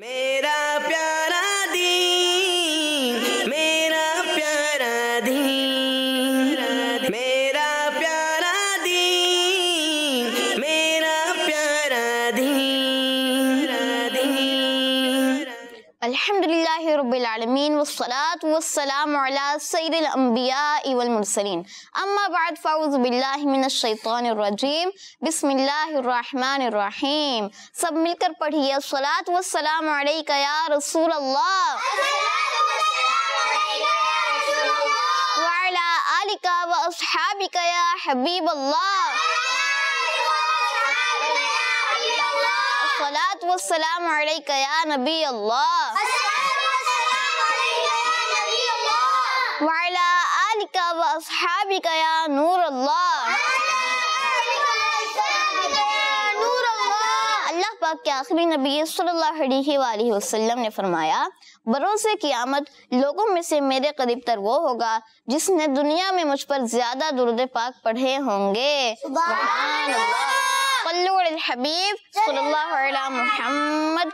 मेरा बिल्लाहि मिनश शैतानिर रजीम बिस्मिल्लाहिर रहमानिर रहीम सब मिलकर पढ़िए सलात वस्सलामु अलैका या रसूल अल्लाह व अला आलिका व अस्हाबिका या हबीब अल्लाह सलात वस्सलामु अलैका या नबी अल्लाह व अस्हाबिका या नूर अल्लाह अल्लाह पाक के आखिरी नबी सल्लल्लाहु वसल्लम ने फरमाया बरोसे क़ियामत लोगों में से मेरे करीब तर वो होगा, जिसने दुनिया में मुझ पर ज़्यादा दुरुद पाक पढ़े होंगे। सुभान अलल हबीब मुहम्मद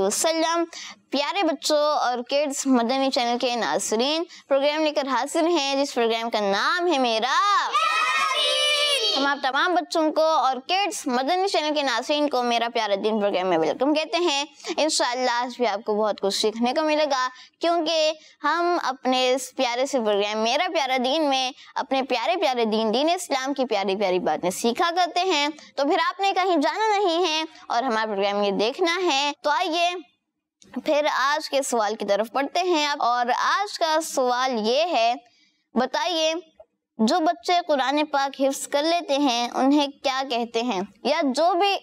वसल्लम प्यारे बच्चों और किड्स मदनी चैनल के नासरीन प्रोग्राम लेकर हाजिर हैं, जिस प्रोग्राम का नाम है मेरा हम आप तमाम बच्चों को और किड्स मदनी चैनल के नासरीन को मेरा प्यारा दिन प्रोग्राम में वेलकम कहते हैं। इन आज भी आपको बहुत कुछ सीखने को मिलेगा, क्योंकि हम अपने इस प्यारे से प्रोग्राम मेरा प्यारा दीन में अपने प्यारे प्यारे दीन दीन इस्लाम की प्यारी प्यारी बातें सीखा करते हैं। तो फिर आपने कहीं जाना नहीं है और हमारा प्रोग्राम ये देखना है तो आइए फिर आज के सवाल की तरफ़ पढ़ते हैं। और आज का सवाल ये है, बताइए जो बच्चे कुरान पाक हिफ्स कर लेते हैं, उन्हें क्या कहते हैं? या जो भी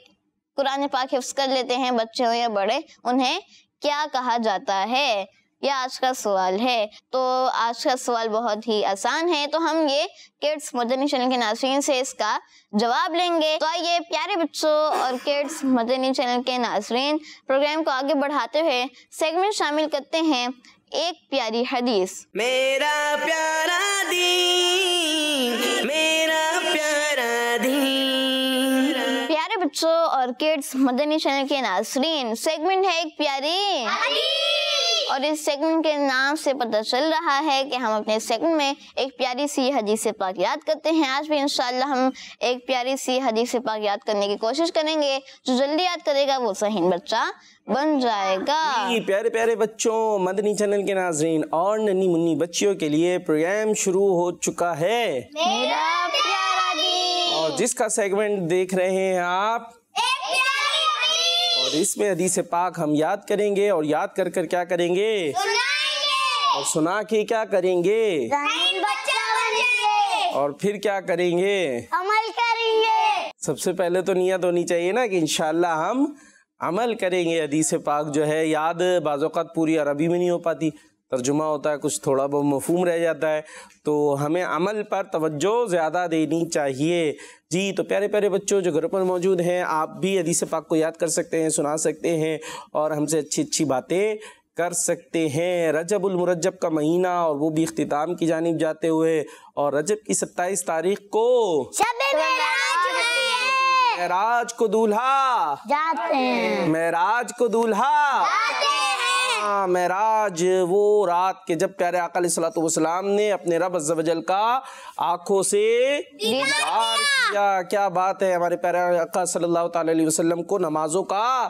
कुरान पाक हिफ्स कर लेते हैं, बच्चे हो या बड़े, उन्हें क्या कहा जाता है? यह आज का सवाल है। तो आज का सवाल बहुत ही आसान है। तो हम ये किड्स मदनी चैनल के नाजरीन से इसका जवाब लेंगे। तो आइए, प्यारे बच्चों और किड्स मदनी चैनल के नाजरीन प्रोग्राम को आगे बढ़ाते हुए सेगमेंट शामिल करते हैं एक प्यारी हदीस। मेरा प्यारा दीन। बच्चों और किड्स मदनी चैनल के नाजरीन सेगमेंट है एक प्यारी। और इस सेगमेंट के नाम से पता चल रहा है कि हम अपने सेगमेंट में एक प्यारी सी हदीस पाक याद करते हैं। आज भी इंशाल्लाह हम एक प्यारी सी हदीस पाक याद करने की कोशिश करेंगे। जो जल्दी याद करेगा वो सही बच्चा बन जाएगा। जी, प्यारे प्यारे बच्चों मदनी चैनल के नाजरीन और नन्ही मुन्नी बच्चियों के लिए प्रोग्राम शुरू हो चुका है। मेरा प्यारा और जिसका सेगमेंट देख रहे हैं आप और इसमें हदीस पाक हम याद करेंगे और याद कर कर क्या करेंगे? और सुना के क्या करेंगे? और फिर क्या करेंगे? अमल करेंगे। सबसे पहले तो नियत होनी चाहिए ना कि इंशाल्लाह हम अमल करेंगे हदीस पाक जो है याद बाज़ात पूरी अरबी में नहीं हो पाती। तर्जुमा होता है कुछ थोड़ा बहुत मफहूम रह जाता है। तो हमें अमल पर तवज्जो ज़्यादा देनी चाहिए। जी तो प्यारे प्यारे बच्चों जो घर पर मौजूद हैं आप भी हदीस पाक को याद कर सकते हैं सुना सकते हैं और हमसे अच्छी अच्छी बातें कर सकते हैं। रजबुल मुरज्जब का महीना और वो भी अख्तिताम की जानिब जाते हुए और रजब की सत्ताईस तारीख को महराज को दूल्हा। जाते हैं। महराज को दूल्हा। हाँ महराज वो रात के जब प्यारे सलाम ने अपने रब अज्जल का आँखों से दीदार किया। क्या। बात है हमारे प्यारे आका सल्लल्लाहु अलैहि वसल्लम को नमाजों का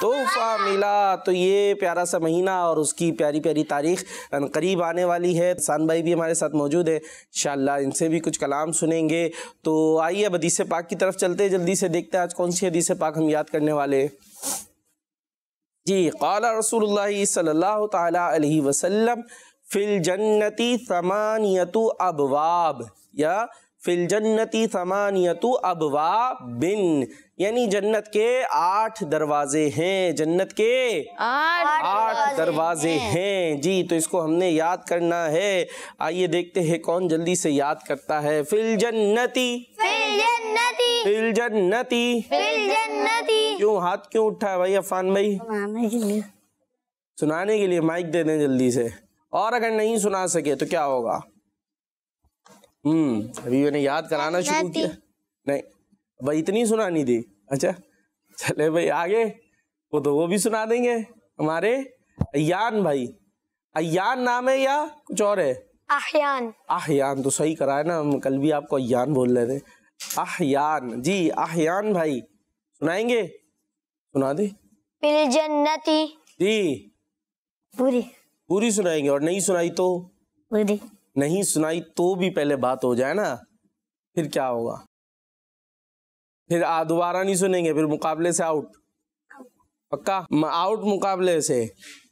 तोहफा। मिला। तो ये प्यारा सा महीना और उसकी प्यारी प्यारी तारीख करीब आने वाली है। सान भाई भी हमारे साथ मौजूद है। इंशाल्लाह इनसे भी कुछ कलाम सुनेंगे। तो आइए अब हदीस पाक की तरफ़ चलते हैं। जल्दी से देखते हैं आज कौन सी हदीस पाक हम याद करने वाले हैं। जी काला रसूलुल्लाह सल्लल्लाहु ताला अलैहि वसल्लम फिल जन्नती समानियतु अबवाब या फिल जन्नती समानियतु अबवाब बिन। यानी जन्नत के आठ दरवाजे हैं जन्नत के आठ आठ दरवाजे हैं। जी तो इसको हमने याद करना है। आइए देखते हैं कौन जल्दी से याद करता है। फिल जन्नती। फिल जन्नती। फिल जन्नती। फिल जन्नती। क्यों हाथ क्यों उठा है भाई अफान भाई? सुनाने के लिए माइक दे दें जल्दी से। और अगर नहीं सुना सके तो क्या होगा? हम्म अभी मैंने याद कराना शुरू किया। नहीं भाई इतनी सुनानी थी। अच्छा चले भाई आगे। वो तो वो भी सुना देंगे हमारे। अयान भाई। अयान नाम है या कुछ और है? आह्यान आहयान तो सही करा है ना हम कल भी आपको अयान बोल रहे थे। आहयान जी आहयान भाई। सुनाएँगे? सुना दे। फिल जन्नती। जी। पूरी पूरी सुनाएँगे और नहीं सुनाई तो? पूरी नहीं सुनाई तो भी पहले बात हो जाए ना फिर क्या होगा? फिर आ दोबारा नहीं सुनेंगे फिर मुकाबले से आउट पक्का? आउट मुकाबले से।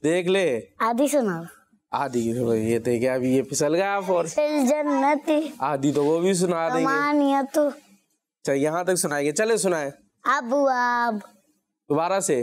देख ले। आदि सुनाओ आधी ये थे क्या अभी ये फिसल गया फिल जन्नती। आधी तो वो भी सुना देंगे। समानियतु अच्छा यहाँ तक सुनाएँगे। चले सुनाए। अब दोबारा से।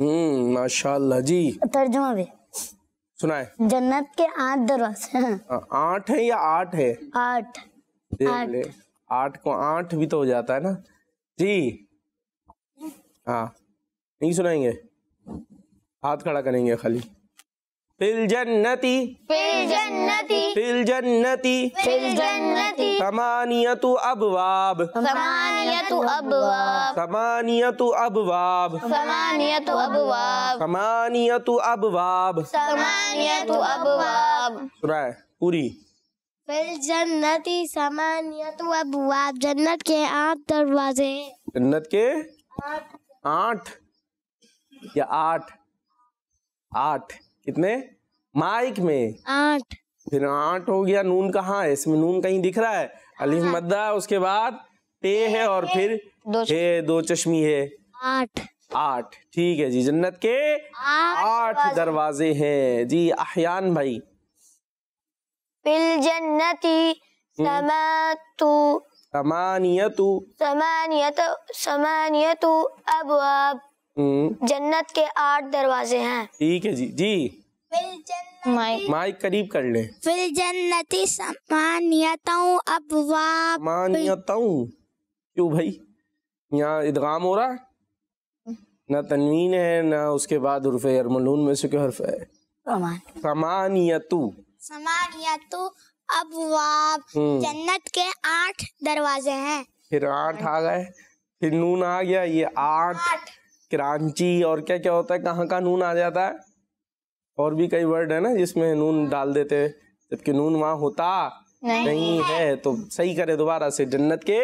हम्म माशाल्लाह जी तर्जुमा भी सुनाए जन्नत के आठ दरवाजे हैं आ- आठ है या आठ है आठ देख आठ। ले आठ को आठ भी तो हो जाता है ना जी हाँ नहीं सुनाएंगे हाथ खड़ा करेंगे खाली फिल जन्नती। फिल जन्नति। फिल जन्नती। फिल जन्नती। समानियतु अबवाब। समानियतु अबवाब। समानियतु अबवाब। समानियतु अबवाब। समानियतु अबवाब। समानियतु अबवाब। सुनाए पूरी। फिल जन्नती समानियतु अबवाब। जन्नत के आठ दरवाजे। जन्नत के आठ? या आठ? आठ। कितने? माइक में। आठ। फिर आठ हो गया। नून कहाँ है? इसमें नून कहीं दिख रहा है? अलिफ मद्दा उसके बाद टे है और फिर दो हे दो चश्मी है। आठ। आठ। ठीक है जी जन्नत के आठ दरवाजे। हैं। जी अहयान भाई। फिल जन्नती समातु समानियतु। समानियत समानियतु अबवाब। हम्म, जन्नत के आठ दरवाजे हैं। ठीक है जी। जी। माइक। माइक करीब कर ले। फिल जन्नती समानियतु अबवाब मानियताऊ क्यों भाई? यहाँ इदगाम हो रहा है? ना तनवीन है ना उसके बाद उर्फ़ यरमलून में से क्या हर्फ है? समानियतु। समानियतु अबवाब हम्म, जन्नत के आठ दरवाजे हैं। फिर आठ आ गए। फिर नून आ गया ये आठ। क्रांची और क्या क्या होता है कहाँ का नून आ जाता है। और भी कई वर्ड है ना जिसमें नून डाल देते हैं। जबकि नून वहाँ होता नहीं नहीं है। है तो सही करे दोबारा से। जन्नत के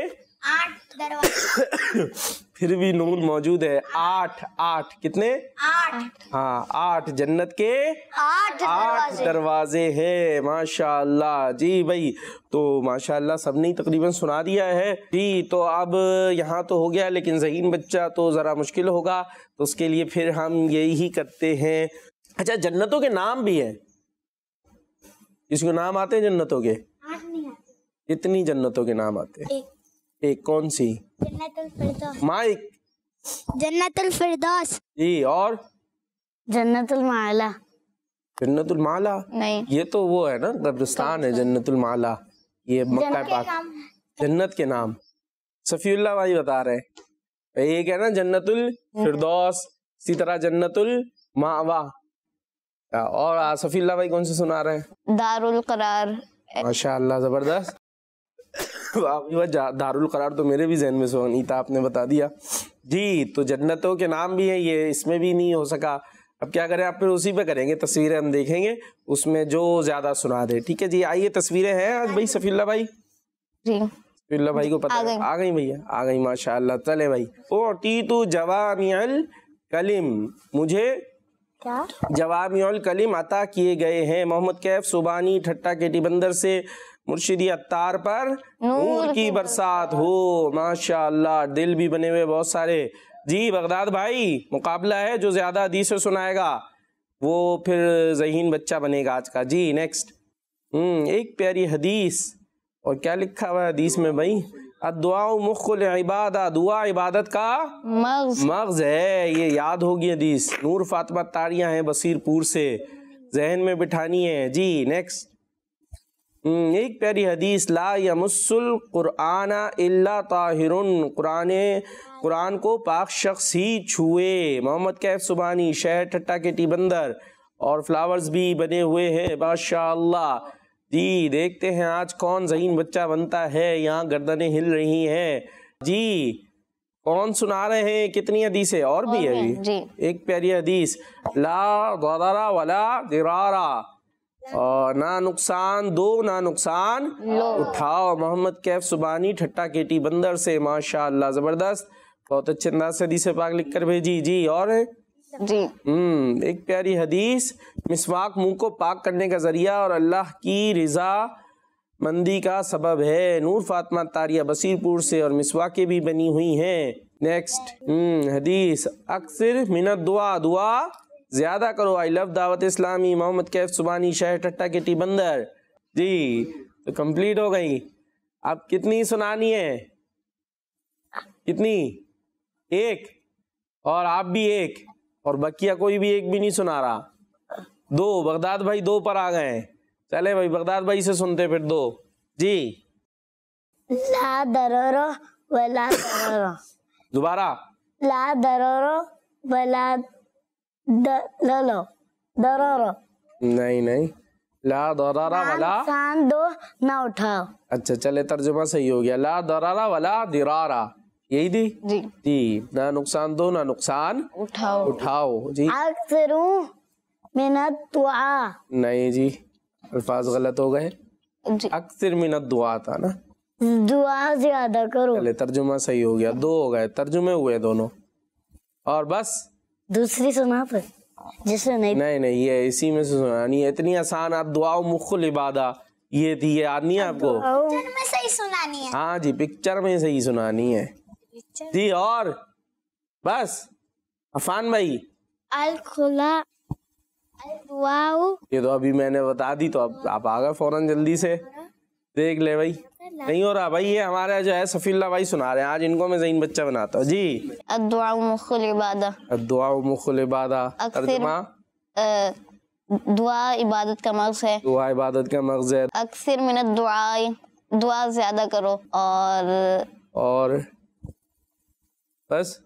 आठ फिर भी नून मौजूद है। आठ आठ कितने? आठ। हाँ आठ जन्नत के आठ आठ दरवाजे। हैं माशाल्लाह। जी भाई तो माशाल्लाह सबने तकरीबन सुना दिया है। जी तो अब यहाँ तो हो गया लेकिन जहीन बच्चा तो ज़रा मुश्किल होगा तो उसके लिए फिर हम यही करते हैं। अच्छा जन्नतों के नाम भी हैं। किसी को नाम आते हैं जन्नतों के? कितनी जन्नतों के नाम आते हैं? एक कौन सी? जन्नतुल फिरदौस। माइक। जन्नतुल फिरदौस। जी और? जन्नतुल माला। जन्नतुल माला? नहीं। ये तो वो है ना कब्रिस्तान है जन्नतुल माला। ये मक्का पाक। जन्नत के नाम। सफीउल्लाह भाई बता रहे हैं। एक है ना जन्नतुल फिरदौस इसी तरह जन्नतुल मावा। और आ, सफीउल्लाह भाई कौन से सुना रहे हैं? दारुल करार। माशाअल्लाह ज़बरदस्त। वाकई वह दारुल करार तो मेरे भी जहन में सो नहीं था आपने बता दिया। जी तो जन्नतों के नाम भी हैं ये इसमें भी नहीं हो सका। अब क्या करें आप फिर उसी पे करेंगे तस्वीरें हम देखेंगे उसमें जो ज़्यादा सुना दे। ठीक है जी आइए तस्वीरें हैं आज भाई सफील्ला भाई? जी। सफील्ला भाई को पता आ गई। आ गई भैया आ गई माशाअल्लाह चले भाई। ओ टी तू जवामियल कलिम मुझे क्या? जवामियुल कलीम अता किए गए हैं। मोहम्मद कैफ सुबानी ठट्टा केटी बंदर से मुर्शिदी अत्तार पर नूर की बरसात हो माशाअल्लाह दिल भी बने हुए बहुत सारे। जी बगदाद भाई मुकाबला है जो ज़्यादा हदीस से सुनाएगा वो फिर जहीन बच्चा बनेगा आज का। जी नेक्स्ट हम्म एक प्यारी हदीस और क्या लिखा हुआ हदीस में भाई? दुआ मुखल इबादा दुआ इबादत का मग्ज। मग्ज है ये याद होगी हदीस। नूर फातिमा तारियाँ हैं बसीरपुर से जहन में बिठानी है। जी नेक्स्ट एक प्यारी हदीस ला यमुस्सुल कुरआना इल्ला ताहिरुन। कुरान कुरान को पाक शख्स ही छुए। मोहम्मद कैफ सुबानी शहर ठट्टा के टी बंदर और फ्लावर्स भी बने हुए हैं माशाअल्लाह जी देखते हैं आज कौन जहीन बच्चा बनता है यहाँ गर्दनें हिल रही हैं। जी कौन सुना रहे हैं कितनी हदीसें और भी है जी। एक प्यारी हदीस ला दरारा वला दिरारा और ना नुकसान दो ना नुकसान। उठाओ मोहम्मद कैफ सुबानी ठट्टा केटी बंदर से माशाअल्लाह ज़बरदस्त। बहुत अच्छे अंदाज से हदीस पाक लिख कर भेजी। जी और है? जी। हम्म एक प्यारी हदीस मिसवाक मुँह को पाक करने का ज़रिया और अल्लाह की रिजा मंदी का सबब है। नूर फातिमा तारिया बसीरपुर से और मिसवाकें भी बनी हुई हैं। नेक्स्ट हम्म हदीस अक्सर मिनत दुआ दुआ। ज़्यादा करो। आई लव दावत इस्लामी मोहम्मद कैफ सुबानी शहर टट्टा के टी बंदर जी तो कंप्लीट हो गई। अब कितनी सुनानी है? कितनी? एक। और आप भी एक। और बकिया कोई भी एक भी नहीं सुना रहा। दो। बगदाद भाई दो पर आ गए चले भाई बगदाद भाई से सुनते फिर दो। जी। ला दरोरो वला दरोरो। दोबारा। ला दरोरो वला दलो दरोरो नहीं नहीं ला दरारा वाला नुकसान दो ना उठाओ अच्छा चले तर्जुमा सही हो गया ला दरारा वाला दिरारा यही थी जी जी ना नुकसान दो ना नुकसान उठाओ उठाओ जी अक्सरू मिनत दुआ नहीं जी अल्फाज गलत हो गए अक्सर मिनत दुआ था ना दुआ ज़्यादा करो चले तर्जुमा सही हो गया दो हो गए तर्जुमे हुए दोनों और बस दूसरी सुना पर जिसे नहीं नहीं नहीं ये इसी में से सुनानी है इतनी आसान आप दुआओ मुखुल इबादा ये थी ये याद नहीं है आपको? में सही सुनानी है। हाँ जी पिक्चर में सही सुनानी है। जी और? बस अफान भाई। अल खुला ये तो अभी मैंने बता दी तो अब आप आ गए फ़ौरन जल्दी से। देख ले भाई। नहीं हो रहा भाई ये हमारा जो है सफील्ला भाई सुना रहे हैं। आज इनको मैं जहीन बच्चा बनाता हूँ। जी। अदुआ मुखुल इबादा। दुआ मुखुल इबादा। तर्जुमा? दुआ इबादत का मर्ज है। दुआ इबादत का मगज है। अक्सर मिनत दुआ दुआ ज़्यादा करो और और बस।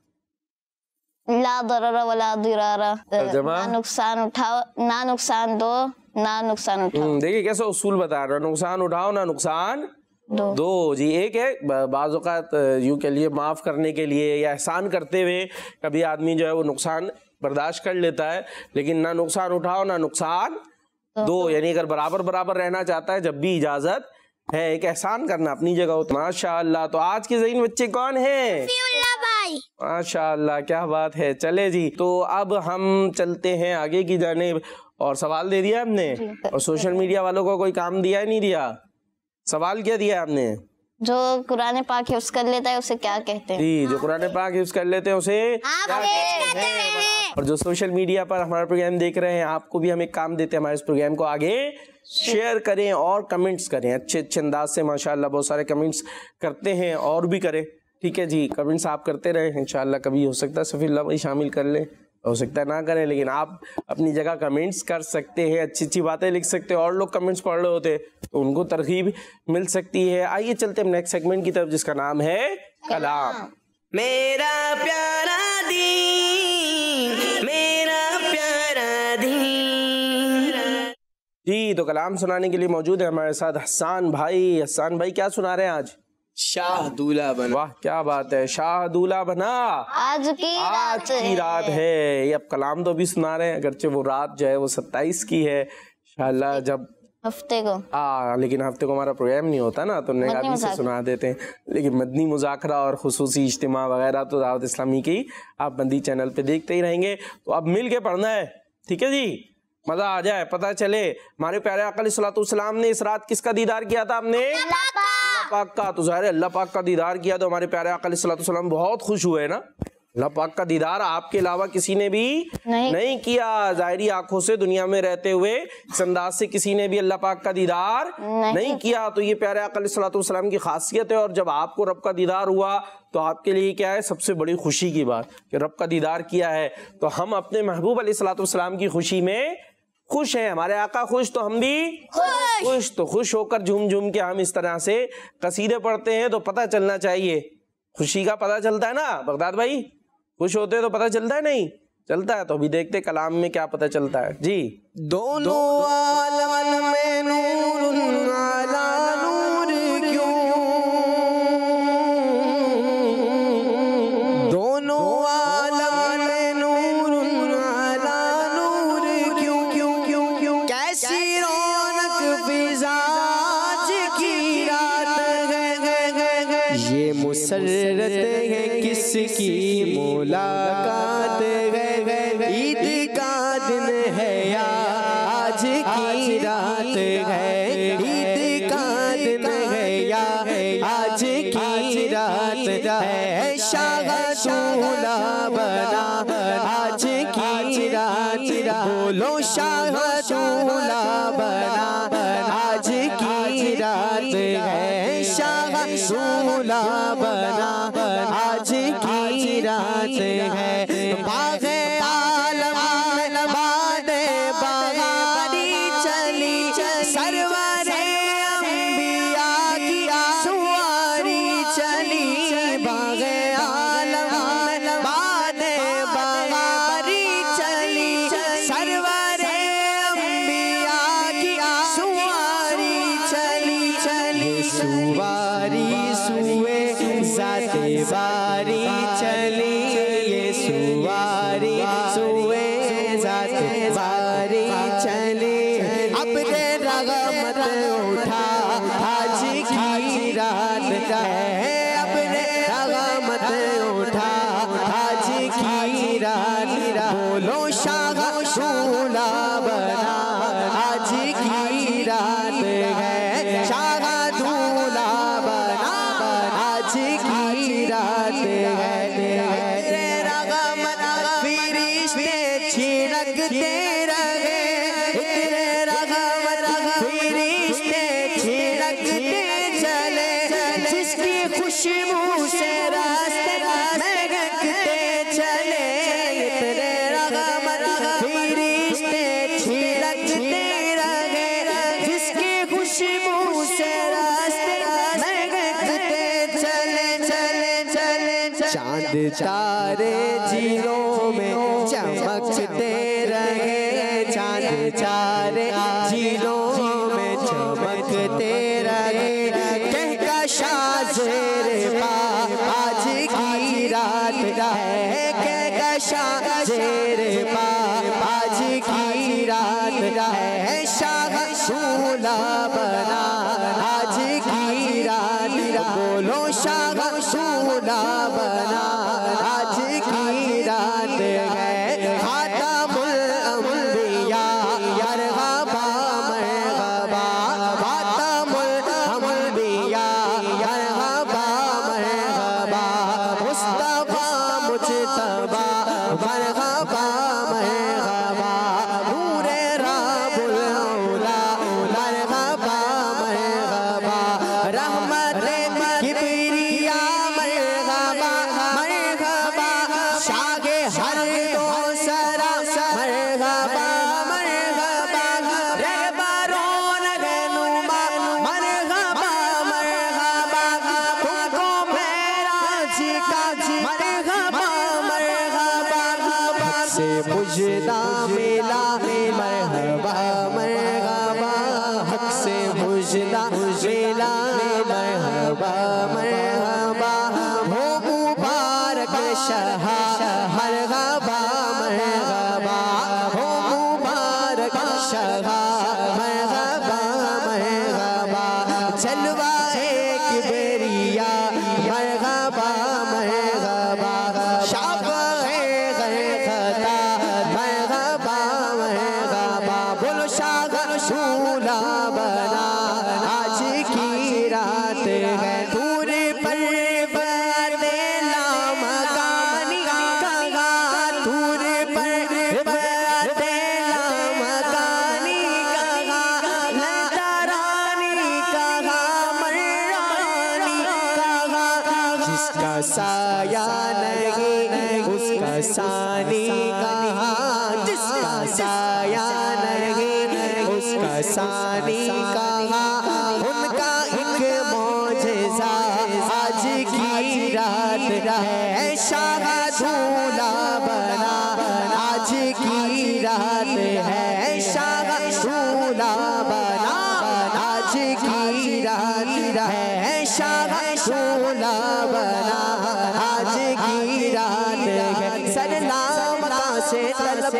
ला दररा वला दिरारा। ना नुकसान उठाओ ना नुकसान दो ना नुकसान उठाओ। हम्म, देखिए कैसे उसूल बता रहे नुकसान उठाओ ना नुकसान। दो। दो जी एक है ब- बाज़ यूँ के लिए माफ़ करने के लिए या एहसान करते हुए कभी आदमी जो है वो नुकसान बर्दाश्त कर लेता है लेकिन ना नुकसान उठाओ ना नुकसान दो। यानी अगर बराबर बराबर रहना चाहता है जब भी इजाज़त है एक एहसान करना अपनी जगह हो। माशाल्लाह तो आज के जहीन बच्चे कौन है? माशा क्या बात है। चले जी तो अब हम चलते हैं आगे की जानेब। और सवाल दे दिया हमने? और सोशल मीडिया वालों को कोई काम दिया है नहीं दिया? सवाल क्या दिया आपने? जो कुरान पाक यूज़ कर लेता है उसे क्या कहते हैं? जी जो कुरान पाक यूज़ कर लेते हैं उसे क्या कहते हैं? और जो सोशल मीडिया पर हमारा प्रोग्राम देख रहे हैं आपको भी हम एक काम देते हैं हमारे इस प्रोग्राम को आगे शेयर करें और कमेंट्स करें। अच्छे अच्छे अंदाज से माशाल्लाह बहुत सारे कमेंट्स करते हैं और भी करें। ठीक है जी कमेंट्स आप करते रहें इंशाल्लाह कभी हो सकता है सफील्ला भाई शामिल कर लें। हो सकता है ना करें लेकिन आप अपनी जगह कमेंट्स कर सकते हैं अच्छी अच्छी बातें लिख सकते हैं और लोग कमेंट्स पढ़ रहे होते तो उनको तरकीब मिल सकती है। आइए चलते हैं नेक्स्ट सेगमेंट की तरफ़ जिसका नाम है कलाम। मेरा प्यारा दी मेरा प्यारा दी जी तो कलाम सुनाने के लिए मौजूद है हमारे साथ हसान भाई। हसान भाई क्या सुना रहे हैं आज? शाह दूल्हा बना। वाह क्या बात है शाह दूल्हा बना। आज की आज रात की रात है। ये अब कलाम तो भी सुना रहे हैं अगरचे वो रात जो है वो सत्ताईस की है। इंशाल्लाह जब हफ़्ते को। आ लेकिन हफ़्ते को हमारा प्रोग्राम नहीं होता ना तो नेगाबी से सुना देते हैं। लेकिन मदनी मुजाकरा और खसूसी इज्तिमा वगैरह तो दावत इस्लामी की आप बंदी चैनल पे देखते ही रहेंगे। तो अब मिल के पढ़ना है ठीक है जी? मज़ा आ जाए पता चले। हमारे प्यारे अकल सलाम ने इस रात किसका दीदार किया था आपने? अल्लाह पाक का तो ज़ाहिर है अल्लाह पाक का दीदार किया तो हमारे प्यारे अकल सलाम बहुत खुश हुए ना। अल्लाह पाक का दीदार आपके अलावा किसी ने भी नहीं। नहीं किया। जाहिरी आँखों से दुनिया में रहते हुए इस अंदाज से किसी ने भी अल्लाह पाक का दीदार नहीं। नहीं किया। तो ये प्यारे अकल सलाम की खासियत है और जब आपको रब का दीदार हुआ तो आपके लिए क्या है? सबसे बड़ी खुशी की बात कि रब का दीदार किया है। तो हम अपने महबूब अली सलाम की खुशी में खुश हैं हमारे आका खुश तो हम भी खुश। तो खुश होकर झूम झूम के हम इस तरह से कसीदे पढ़ते हैं तो पता चलना चाहिए। खुशी का पता चलता है ना बगदाद भाई? खुश होते हैं तो पता चलता है नहीं? चलता है तो अभी देखते कलाम में क्या पता चलता है। जी। दोनों दो, दो, आलम में नूर बना आज की रात बोलो शाह दूल्हा बना आज की रात है शाह दूल्हा बना तारे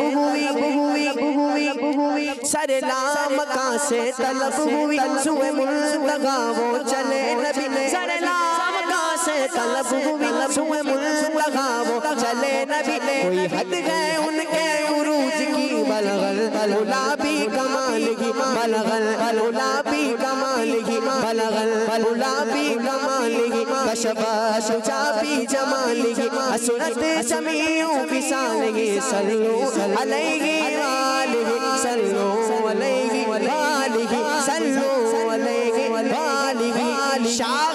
हुई सरे नाम का से तलब हुई? सुए मुल्तगा वो चले नबी ने सरे नाम का से तलब हुई? सुए मुल्तगा वो चले नबी ने। कोई हद है उनके उरूज की बलगल गुलाब कमाल की बलगल गुलाबी कमाल की बलगल गुलाबी कमाल की बशबाश, चाबी जमाल की, असरत जमीयों की सालगी सल्लो, अलैहि वालिहि सल्लो, अलैहि वालिहि सल्लो, अलैहि वालिहि शाह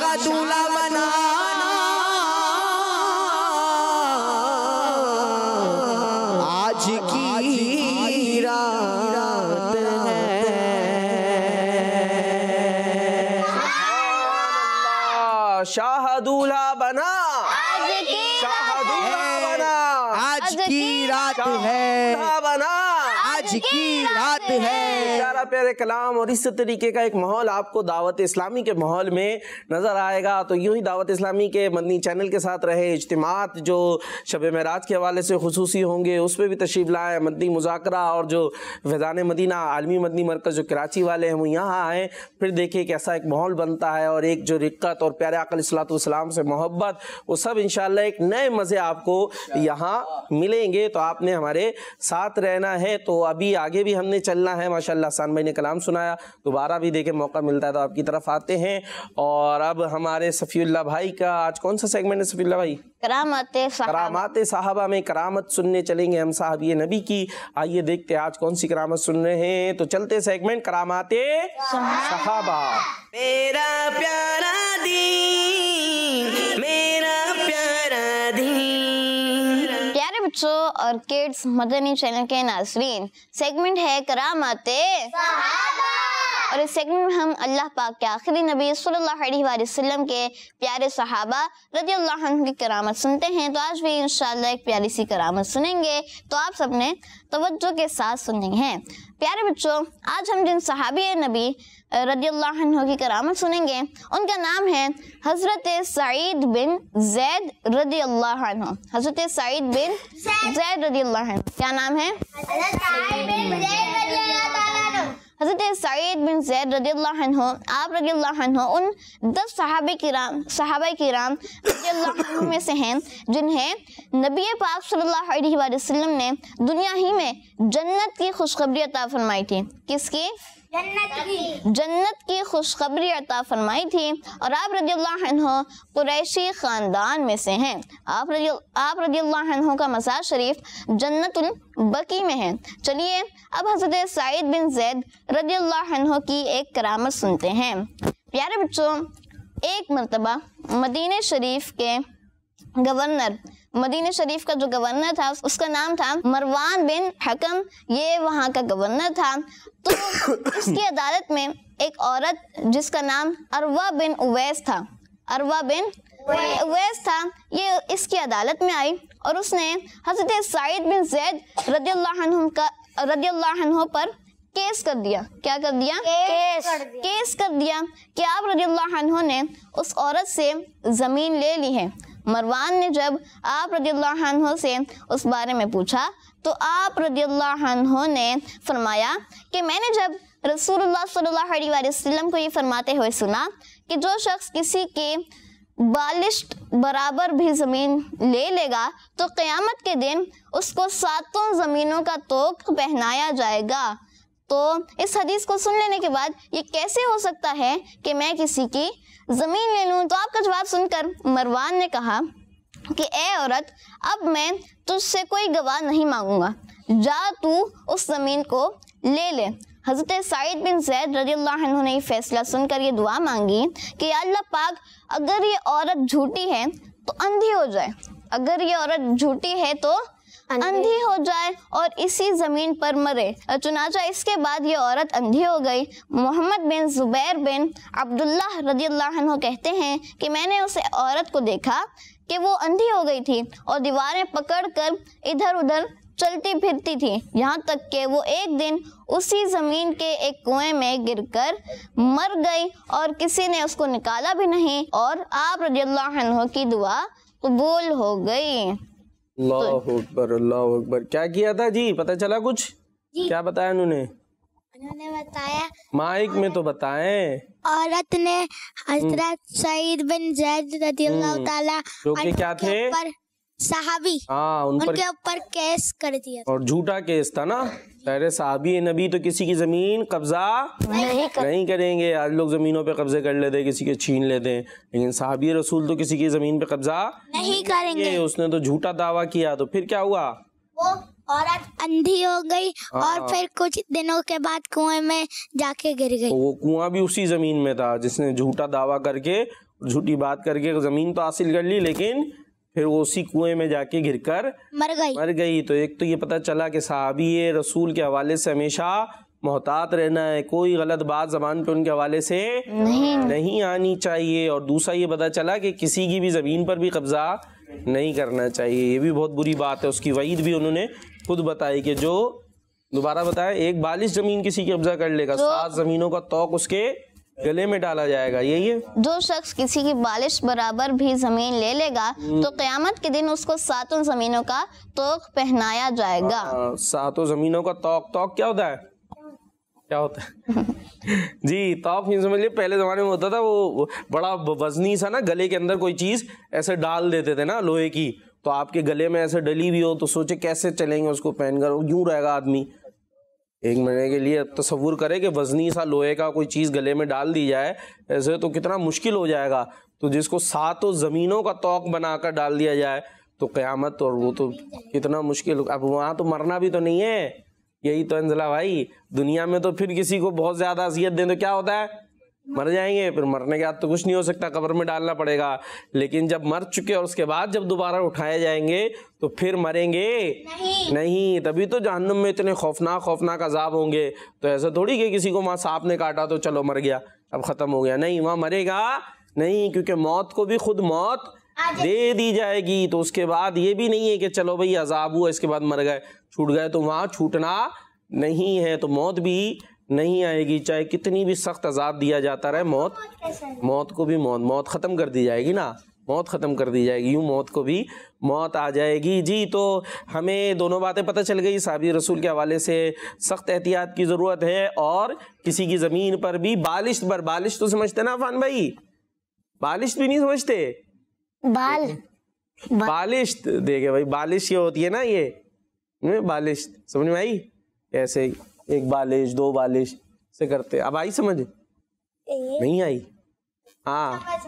आज की रात है। प्यारा प्यारे कलाम और इस तरीके का एक माहौल आपको दावत इस्लामी के माहौल में नज़र आएगा। तो यूँ ही दावत इस्लामी के मदनी चैनल के साथ रहे इज्तिमात जो शब महराज के हवाले से खसूसी होंगे उस पर भी तशरीफ़ लाएँ। मदनी मुजाकरा और जो फैज़ान मदीना आलमी मदनी मरकज़ जो कराची वाले हैं वो यहाँ आएँ। फिर देखिए कि ऐसा एक माहौल बनता है और एक जो रिक्कत और प्यारे अकल सलाम से मोहब्बत वो सब इन एक नए मज़े आपको यहाँ मिलेंगे। तो आपने हमारे साथ रहना है। तो अभी आगे भी हमने चलना है माशाल्लाह सान भाई ने कलाम सुनाया। दोबारा भी देखे मौका मिलता है तो आपकी तरफ़ आते हैं। और अब हमारे सफ़ीउल्ला भाई का आज कौन सा सेगमेंट है सफ़ीउल्ला भाई? करामत साहब। करामात साहबा में करामत सुनने चलेंगे हम साहब ये नबी की। आइए देखते हैं आज कौन सी करामत सुन रहे हैं। तो चलते सेगमेंट करामाते साहबा। मेरा प्यारा दीन। बच्चों और किड्स मदनी चैनल के नाजरीन सेगमेंट है करामाते। और इस सेगमेंट में हम अल्लाह पाक के आखिरी नबी सल्लल्लाहु अलैहि वसल्लम के प्यारे सहाबा रज़ी अल्लाह की करामत सुनते हैं। तो आज भी इंशाल्लाह एक प्यारी सी करामत सुनेंगे। तो आप सबने तवज्जो के साथ सुननी है। प्यारे बच्चों, आज हम जिन सहाबी नबी रदी अल्लाह की करामत सुनेंगे। उनका नाम है हज़रत सईद बिन जैद रदी अल्लाह हज़रत सईद बिन जैद रदी अल्लाह क्या नाम है? हज़रत सईद बिन जैद रदी आप रदी उन दस सहाबे कराम, सहाबा कराम रदी में से हैं, जिन्हें नबी पाक सल्लल्लाहु अलैहि वसल्लम ने दुनिया ही में जन्नत की खुशखबरी अता फरमाई थी। किसकी? जन्नत की। खुशखबरी अता फरमाई थी और आप रज़ी अल्लाह अन्हु कुरैशी ख़ानदान में से हैं। आप रज़ी आप रज़ी अल्लाह अन्हु का मज़ार शरीफ जन्नतुल बकी में है। चलिए, अब हज़रत सईद बिन जैद रज़ी अल्लाह अन्हु की एक करामत सुनते हैं। प्यारे बच्चों, एक मरतबा मदीने शरीफ के गवर्नर मदीने शरीफ का जो गवर्नर था उसका नाम था मरवान बिन हकम। ये वहाँ का गवर्नर था। तो इसकी अदालत में एक औरत जिसका नाम अरवा बिन उवैस था। अरवा बिन उवैस था। ये इसकी अदालत में आई और उसने हज़रत सईद बिन जैद रदी का रदी पर केस कर दिया। क्या कर दिया? केस केस कर दिया कि आप रज़ी ने उस औरत से ज़मीन ले ली है। मरवान ने जब आप रज़ी से उस बारे में पूछा तो आप रज़ी ने फरमाया कि मैंने जब रसूलुल्लाह सल्लल्लाहु अलैहि वसल्लम को ये फरमाते हुए सुना कि जो शख्स किसी के बालिश्त बराबर भी ज़मीन ले लेगा तो क़यामत के दिन उसको सातों ज़मीनों का तोक पहनाया जाएगा। तो इस हदीस को सुन लेने के बाद ये कैसे हो सकता है कि मैं किसी की ज़मीन ले लूँ तो आपका जवाब सुनकर मरवान ने कहा कि, ए औरत, अब मैं तुझसे कोई गवाह नहीं मांगूँगा। जा तू उस ज़मीन को ले ले। हज़रत सईद बिन जैद रज़ी अल्लाह ने फैसला सुनकर ये दुआ मांगी कि अल्लाह पाक, अगर ये औरत झूठी है तो अंधी हो जाए। अगर ये औरत झूठी है तो अंधी हो जाए और इसी ज़मीन पर मरे। चुनाचा इसके बाद ये औरत अंधी हो गई। मोहम्मद बिन जुबैर बिन अब्दुल्ला रज़ी कहते हैं कि मैंने उस औरत को देखा कि वो अंधी हो गई थी और दीवारें पकड़कर इधर उधर चलती फिरती थी। यहाँ तक कि वो एक दिन उसी ज़मीन के एक कुएँ में गिरकर मर गई और किसी ने उसको निकाला भी नहीं और आप रजील्ला की दुआ कबूल हो गई। अल्लाह अकबर अल्लाह अकबर। क्या किया था जी? पता चला कुछ? क्या बताया उन्होंने? उन्होंने बताया माइक में तो बताएँ। औरत ने हज़रत सईद बिन जैद अल्लाह जो कि क्या थे? सहाबी हाँ उन उनके ऊपर केस कर दिया और झूठा केस था ना? पहले साहबी नबी तो किसी की ज़मीन कब्जा नहीं कर नहीं करेंगे। आज लोग जमीनों पे कब्जे कर लेते हैं किसी के छीन लेते हैं। लेकिन साहबी रसूल तो किसी की ज़मीन पे कब्जा नहीं करेंगे। उसने तो झूठा दावा किया तो फिर क्या हुआ? वो औरत अंधी हो गई हाँ। और फिर कुछ दिनों के बाद कुएँ में जाके गिर गई। तो वो कुआँ भी उसी ज़मीन में था जिसने झूठा दावा करके झूठी बात करके ज़मीन तो हासिल कर ली लेकिन फिर वो उसी कुएँ में जाके गिरकर मर गई। मर गई। तो एक तो ये पता चला कि साहबी रसूल के हवाले से हमेशा मोहतात रहना है। कोई गलत बात जबान पे उनके हवाले से नहीं। नहीं आनी चाहिए। और दूसरा ये पता चला कि किसी की भी ज़मीन पर भी कब्जा नहीं करना चाहिए। ये भी बहुत बुरी बात है। उसकी वईद भी उन्होंने खुद बताई कि जो दोबारा बताया एक बालिश ज़मीन किसी की कब्जा कर लेगा। सात ज़मीनों का तोक उसके गले में डाला जाएगा यही है? जो शख्स किसी की बालिश बराबर भी ज़मीन ले लेगा तो कयामत के दिन उसको सातों जमीनों का तोक पहनाया जाएगा। हाँ, सातों ज़मीनों का तोक तोक क्या होता है? क्या होता है? जी तोक नहीं समझ लिए पहले ज़माने में होता था वो बड़ा वजनी सा ना गले के अंदर कोई चीज़ ऐसे डाल देते थे ना लोहे की तो आपके गले में ऐसे डली हुई हो तो सोचे कैसे चलेंगे उसको पहनकर यूँ रहेगा आदमी। एक महीने के लिए तस्वुर करें कि वजनी सा लोहे का कोई चीज़ गले में डाल दी जाए, ऐसे तो कितना मुश्किल हो जाएगा। तो जिसको सातों ज़मीनों का तोक बनाकर डाल दिया जाए तो क़्यामत और वो तो कितना मुश्किल। अब वहाँ तो मरना भी तो नहीं है। यही तो अंजला भाई, दुनिया में तो फिर किसी को बहुत ज़्यादा असीयत दें तो क्या होता है? मर जाएँगे फिर मरने के बाद तो कुछ नहीं हो सकता कब्र में डालना पड़ेगा। लेकिन जब मर चुके और उसके बाद जब दोबारा उठाए जाएँगे तो फिर मरेंगे। नहीं, नहीं तभी तो जहन्नुम में इतने खौफनाक खौफनाक अजाब होंगे। तो ऐसा थोड़ी कि किसी को वहाँ सांप ने काटा तो चलो मर गया अब ख़त्म हो गया। नहीं वहाँ मरेगा। नहीं क्योंकि मौत को भी खुद मौत दे दी जाएगी। तो उसके बाद ये भी नहीं है कि चलो भाई अजाब हुआ इसके बाद मर गए। छूट गए तो वहाँ छूटना नहीं है। तो मौत भी नहीं आएगी चाहे कितनी भी सख्त अजाब दिया जाता रहे मौत मौत को भी मौत मौत ख़त्म कर दी जाएगी ना? मौत ख़त्म कर दी जाएगी यूँ मौत को भी मौत आ जाएगी। जी तो हमें दोनों बातें पता चल गई साबी रसूल के हवाले से सख्त एहतियात की ज़रूरत है और किसी की ज़मीन पर भी बालिश पर बालिश तो समझते ना अफान भाई? बालिश भी नहीं समझते? बाल बालिश देखे भाई बालिश ये होती है ना ये। बालिश समझ में आई? ऐसे ही, एक बालिश दो बालिश से करते अब आई समझ? नहीं आई? हाँ।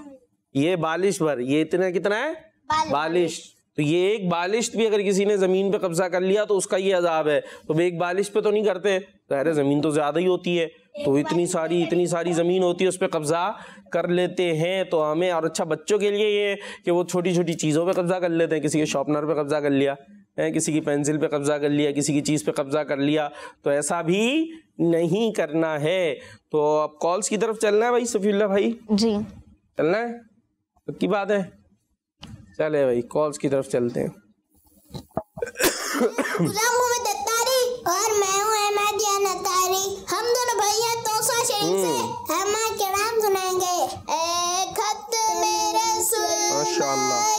ये बालिश पर ये इतना कितना है? बालिश। बालिश। तो ये एक बालिश भी अगर किसी ने ज़मीन पे कब्जा कर लिया तो उसका ये अजाब है। तो एक बालिश पे तो नहीं करते ज़ाहिर है ज़मीन तो ज़्यादा ही होती है। तो इतनी सारी इतनी सारी ज़मीन होती है उस पर कब्जा कर लेते हैं तो हमें और अच्छा बच्चों के लिए ये कि वो छोटी छोटी चीज़ों पे कब्जा कर लेते हैं। किसी के शॉपनर पे कब्जा कर लिया। किसी की पेंसिल पे कब्जा कर लिया किसी की चीज़ पे कब्जा कर लिया तो ऐसा भी नहीं करना है। तो अब कॉल्स की तरफ़ चलना है भाई सफील्ला भाई। जी। चलना है? पक्की बात है? चले भाई कॉल्स की तरफ़ चलते हैं। गुलाम और मैं हूँ अहमद यान अत्तारी हम दोनों भैया तोसा शरीफ से हम कलाम सुनाएँगे। ए खत मेरे सुन की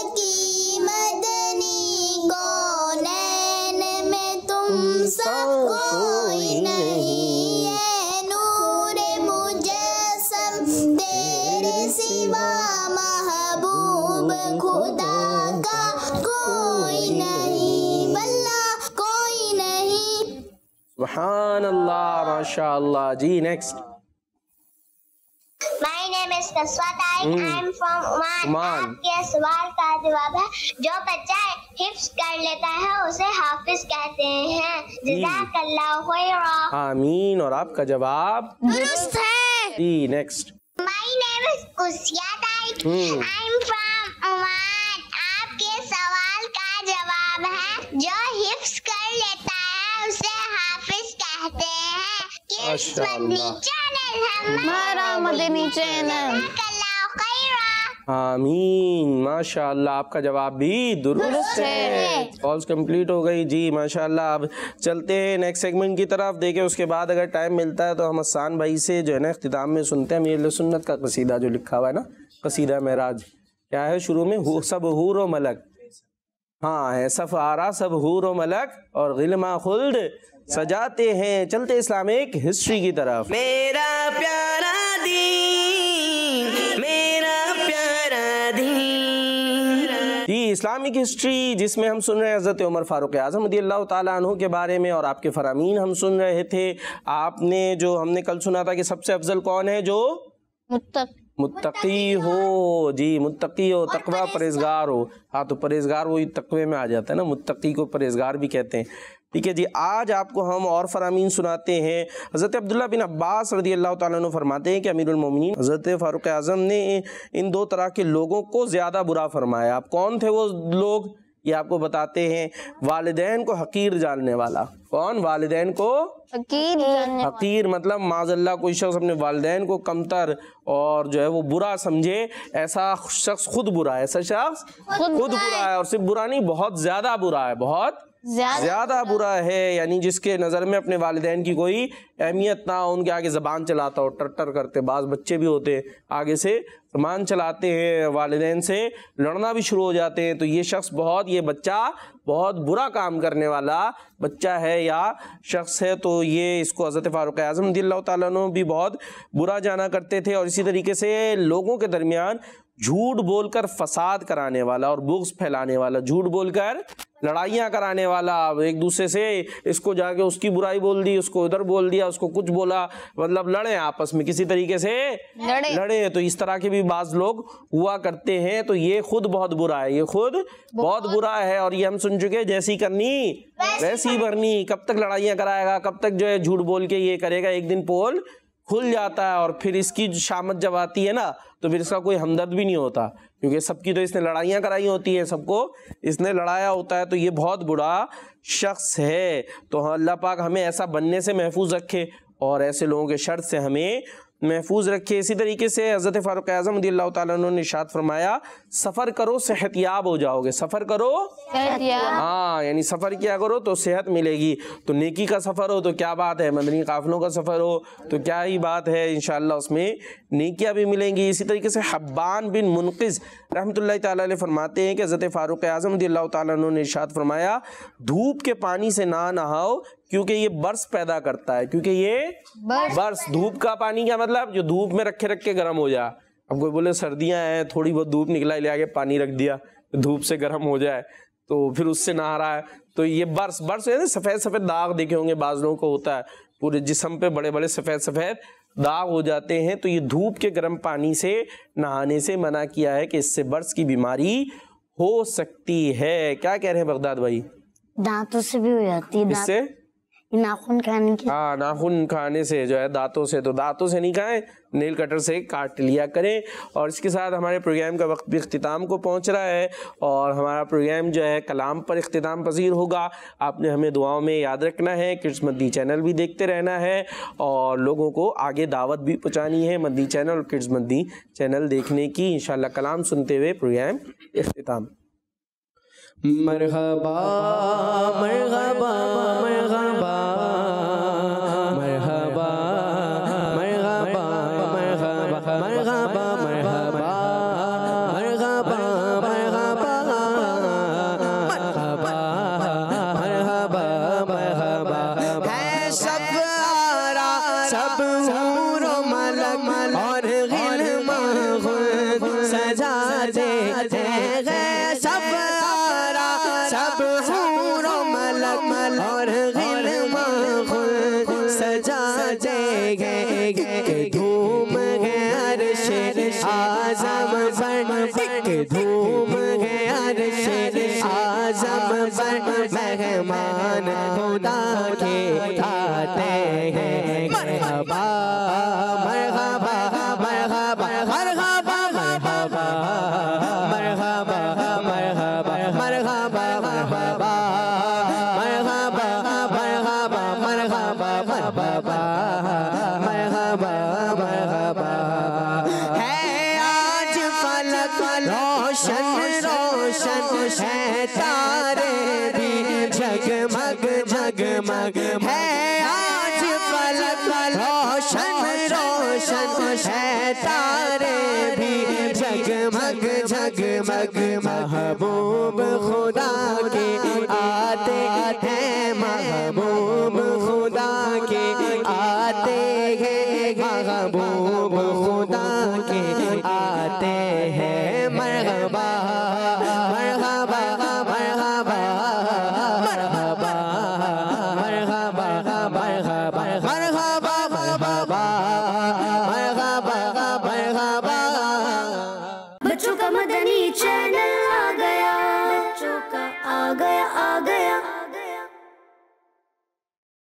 सा कोई नहीं है नूर मुजस्सम तेरे सिवा महबूब खुदा का कोई नहीं बल्ला कोई नहीं सुबहान अल्लाह माशाल्लाह जी next My name is Kaswa Tarik. Hmm. I am from Oman. Oman. आपके सवाल का जवाब है जो बच्चा हिफ्स कर लेता है उसे हाफिज कहते हैं। जज़ाकल्लाहु आमीन और आपका जवाब? दुरुस्त है। जी next Tarik. Hmm. I am from आपके सवाल का जवाब है जो हिफ्स कर लेता है उसे हाफिज कहते हैं। किस मदनी चैनल है हमारा मदनी चैनल। आमीन माशाअल्लाह आपका जवाब भी दुरुस्त है। कॉल्स कंप्लीट हो गई। जी माशाअल्लाह अब चलते हैं नेक्स्ट सेगमेंट की तरफ़। देखें उसके बाद अगर टाइम मिलता है तो हम आसान भाई से जो है ना इख्तिताम में सुनते हैं। अमीर सुन्नत का कसीदा जो लिखा हुआ है ना कसीदा महराज क्या है शुरू में? हु, सब हूर व मलक। हाँ है सफ आरा सब हूर व मलक और गिलमा खुल्द सजाते हैं। चलते इस्लामिक हिस्ट्री की तरफ़। मेरा प्यारा दीन इस्लामिक हिस्ट्री जिसमें हम सुन रहे हैं हज़रत उमर फ़ारूक आज़म अल्लाह तु के बारे में और आपके फ़रामीन हम सुन रहे थे। आपने जो हमने कल सुना था कि सबसे अफजल कौन है जो? मुतकी मुत्तकी हो। जी मुत्तकी हो तकवा परहेजगार। हो। हाँ तो परहेजगार वही तकवे में आ जाता है ना। मुतकी को परहेजगार भी कहते हैं। ठीक है जी आज आपको हम और फरामीन सुनाते हैं। हज़रत अब्दुल्ला बिन अब्बास रदी अल्लाह अन्हु फरमाते हैं कि अमीरुल हज़रत फ़ारूक आज़म ने इन दो तरह के लोगों को ज़्यादा बुरा फरमाया। आप कौन थे वो लोग? ये आपको बताते हैं। वालिदैन को हकीर जानने वाला। कौन? वालिदैन को जानने हकीर मतलब माजल्ला कोई शख्स अपने वालदेन को कमतर और जो है वो बुरा समझे। ऐसा शख्स खुद बुरा है ऐसा शख्स खुद बुरा है और सिर्फ़ बुरा नहीं बहुत ज़्यादा बुरा है बहुत ज़्यादा बुरा है यानी जिसके नज़र में अपने वालिदैन की कोई अहमियत ना हो उनके आगे ज़बान चलाता हो टर टर करते। बाज बच्चे भी होते हैं आगे से ज़बान चलाते हैं वालिदैन से लड़ना भी शुरू हो जाते हैं। तो ये शख्स बहुत ये बच्चा बहुत बुरा काम करने वाला बच्चा है या शख्स है। तो ये इसको हज़रत फ़ारूक आज़म दिल्ला तु भी बहुत बुरा जाना करते थे और इसी तरीके से लोगों के दरमियान झूठ बोलकर फसाद कराने वाला और बुग्स फैलाने वाला झूठ बोलकर लड़ाइयाँ कराने वाला एक दूसरे से इसको जाके उसकी बुराई बोल दी उसको इधर बोल दिया उसको कुछ बोला मतलब लड़े आपस में किसी तरीके से? लड़े। लड़े तो इस तरह के भी बाज लोग हुआ करते हैं तो ये खुद बहुत बुरा है ये खुद बहुत बुरा है और ये हम सुन चुके जैसी करनी वैसी भरनी कब तक लड़ाइयाँ कराएगा कब तक जो है झूठ बोल के ये करेगा एक दिन पोल खुल जाता है और फिर इसकी शामत जब आती है ना तो फिर इसका कोई हमदर्द भी नहीं होता। क्योंकि सबकी तो इसने लड़ाइयाँ कराई होती हैं सबको इसने लड़ाया होता है तो ये बहुत बुरा शख्स है। तो हाँ, अल्लाह पाक हमें ऐसा बनने से महफूज रखे और ऐसे लोगों के शर्त से हमें महफूज रखे। इसी तरीके से हज़रत फ़ारूक आज़म रदी अल्लाह ने फरमाया सफ़र करो सेहतियाब हो जाओगे। सफ़र करो। हाँ यानी सफ़र किया करो तो सेहत मिलेगी। तो नेकी का सफ़र हो तो क्या बात है? मदनी काफिलों का सफ़र हो तो क्या ही बात है इन उसमें नेकियाँ भी मिलेंगी। इसी तरीके से हब्बान बिन मुनक़िज़ रहमतुल्लाहि ताला अलैह फरमाते हैं कि हज़रत फ़ारूक आज़म ने इरशाद फरमाया धूप के पानी से ना नहाओ क्योंकि ये बर्स पैदा करता है। क्योंकि ये बर्स धूप का पानी क्या मतलब? जो धूप में रखे रख के गर्म हो जाए अब कोई बोले सर्दियाँ हैं थोड़ी बहुत धूप निकला ले आके पानी रख दिया धूप से गर्म हो जाए। तो फिर उससे नहा रहा है। तो ये बर्स बर्स है ना सफ़ेद सफ़ेद दाग देखे होंगे बाज लोगों को होता है। पूरे जिसम पे बड़े बड़े सफ़ेद सफ़ेद दाग हो जाते हैं। तो ये धूप के गर्म पानी से नहाने से मना किया है कि इससे बर्स की बीमारी हो सकती है। क्या कह रहे हैं बगदाद भाई? दांतों से भी हो जाती है इससे? नाखून खाने की हाँ नाखून खाने से जो है, दांतों से तो दांतों से नहीं खाएँ नेल कटर से काट लिया करें। और इसके साथ हमारे प्रोग्राम का वक्त भी अख्ताम को पहुँच रहा है, और हमारा प्रोग्राम जो है, कलाम पर अख्ताम पसीर होगा। आपने हमें दुआओं में याद रखना है किड्स मद्दी चैनल भी देखते रहना है, और लोगों को आगे दावत भी पहुँचानी है मद्दी चैनल और किड्स मद्दी चैनल देखने की। इन कलाम सुनते हुए प्रोग्राम मरहबा मरहबा मरहबा मरहबा